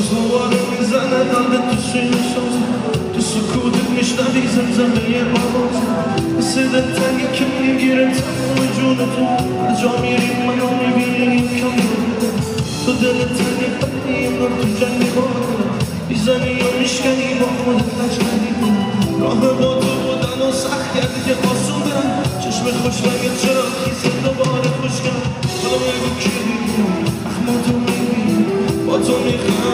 می‌زنه قلب تو سینه ساز تو سکوتت میشنوی زمزمه آواز مثل دلتنگی که می‌گیره تمام جون تو هر جا میری منو می‌بینی کم تو دل تنگی بدی انگار تو جنگی با می‌زنی یا میشکنی با خودت لشکنی راه با تو بودن و سخت کردی که آسون برم. چشم خوش رنگ چرا خیزه دوباره خوش کرد حالا بگو کی اخما تو می‌بینی. با تو میخنده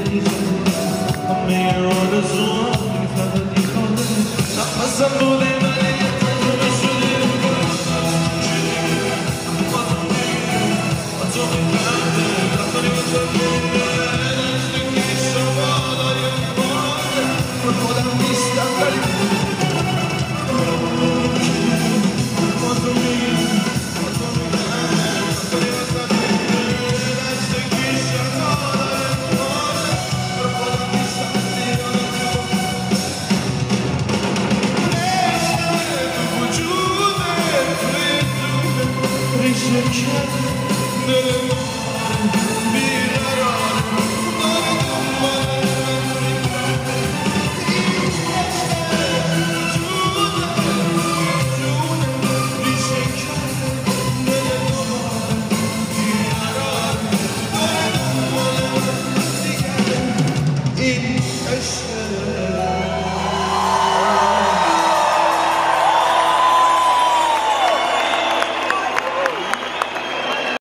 Take care,